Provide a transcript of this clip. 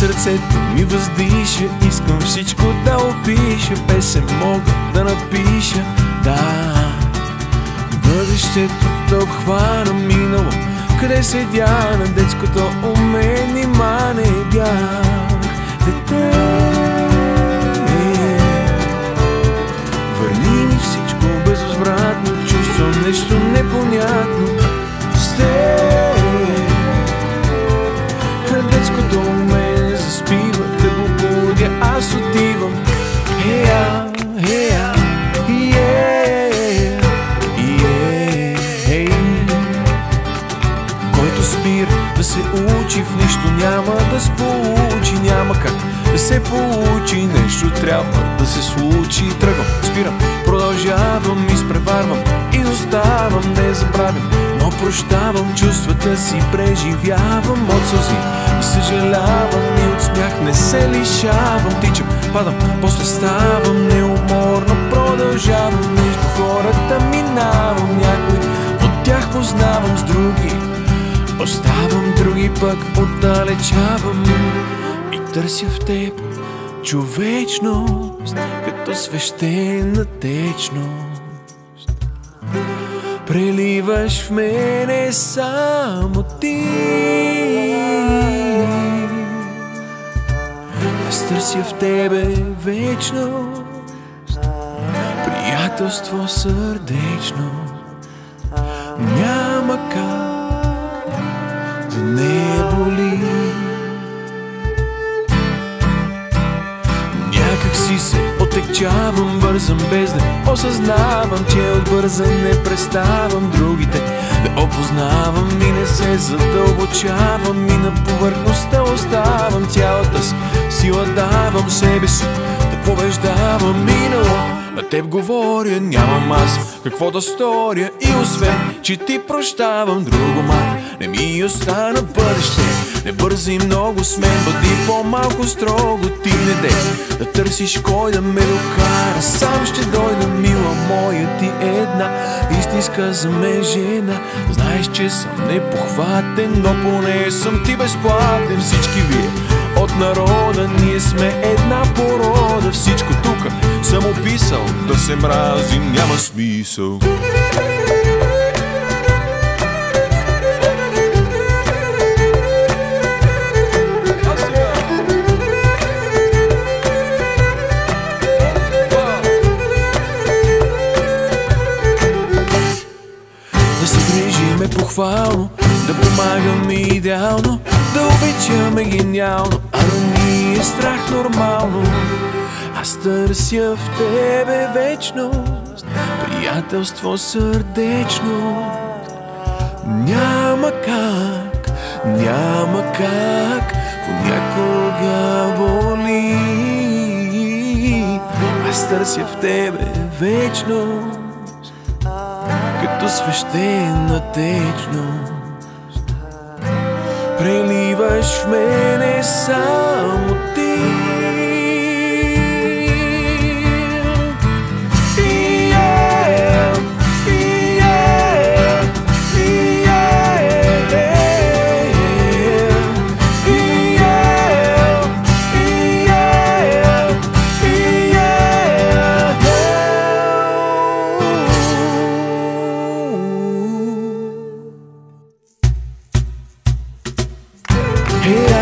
сърцето ми въздиша Искам всичко да опиша Песен мога да напиша. Да Бъдещето да обхвана минало Къде седя на детското у мен нима не бях Дете Върни ми всичко безвъзвратно Чувствам нещо непонятно учи В нищо няма да сполучи Няма как да се получи Нещо трябва да се случи. Тръгвам, спирам, продължавам Изпреварвам, изоставам Не забравям, но прощавам Чувствата си преживявам От сълзи. И съжалявам И от смях не се лишавам Тичам, падам, после ставам Неуморно продължавам Между хората минавам Някой от тях познавам с други Оставам други пък отдалечавам. И търся в теб човечност Като свещена течност. Преливаш в мене само ти. Аз търся в тебе вечност Приятелство сърдечно. Няма се отекчавам, бързам без да осъзнавам, че от бързам не преставам другите. Да опознавам и не се задълбочавам и на повърхността оставам. Цялата си сила давам себе си да побеждавам минало. На теб говоря, нямам аз какво да сторя И освен, че ти прощавам друго май Не ми остана бъдеще. Не бързи много с мен, бъди по-малко строго. Ти не дей да търсиш кой да ме докара. Сам ще дойда, мила моя ти една Истинска за мен жена. Знаеш, че съм непохватен, но поне съм ти безплатен. Всички вие от народа Ние сме една порода. Всичко тука съм описал Да се мразим няма смисъл грижиме похвално Да помагаме идеално Да обичаме гениално А да ни е страх нормално. Аз търся в тебе вечност Приятелство сърдечно Няма как, няма как Понякога боли. Аз търся в тебе вечност като свещена течност Преливаш в мене само Here.